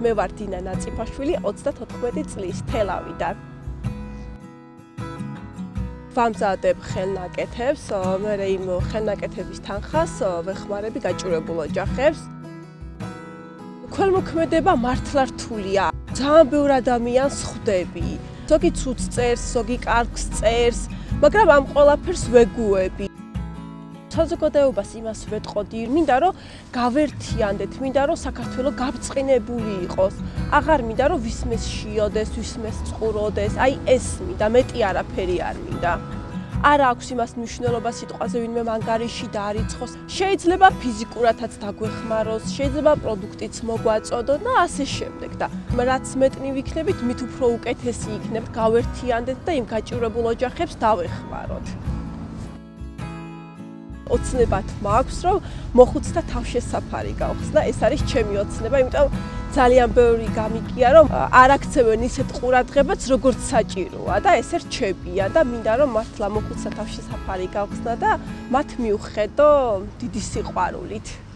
მე ვარ დინა ნაციფაშვილი 34 წლის თელავიდან ვამზადებ ხელნაკეთებს მე იმ ხელნაკეთების თანხას ვეხმარები გაჭირებულ ოჯახებს. ქველმოქმედება მართლა რთულია ძალიან ბევრ ადამიანს ხვდები. ზოგი ცუც წერს ზოგი კარგს წერს მაგრამ ამ ყველაფერს ვეგუები საზოგადოებას იმას ვეტყოდი, მინდა რომ გავერთიანდეთ, მინდა რომ საქართველოს გაბწყინებული იყოს. აღარ მინდა რომ ვისმეს შიოდეს, ვისმეს წყუროდეს, აი ეს მინდა, მეტი არაფერი არ მინდა. არ აქვს იმას მნიშვნელობა სიტყვაზე ვინმე მანგარიში დაარიცხოს. შეიძლება ფიზიკურათაც დაგვეხმაროს, შეიძლება პროდუქტიც მოგვაწოდო და ასე შემდეგ და რაც მეტნი ვიქნებით, მით უფრო უკეთესი იქნებთ, გავერთიანდეთ და იმ გაჭირებულ ოჯახებს დავეხმაროთ. ოცნებად მაქვს, რომ მოხუცთა თავშესაფარი გავხსნა. ეს არის ჩემი ოცნება, იმიტომ ძალიან ბევრი გამიგია, რომ არ აქცევენ ისეთ ყურადღებას, როგორც საჭიროა და ესე რჩებია და მინდა რომ მართლა მოხუცთა თავშესაფარი გავხსნა და მათ მიუხედო დიდი სიყვარულით.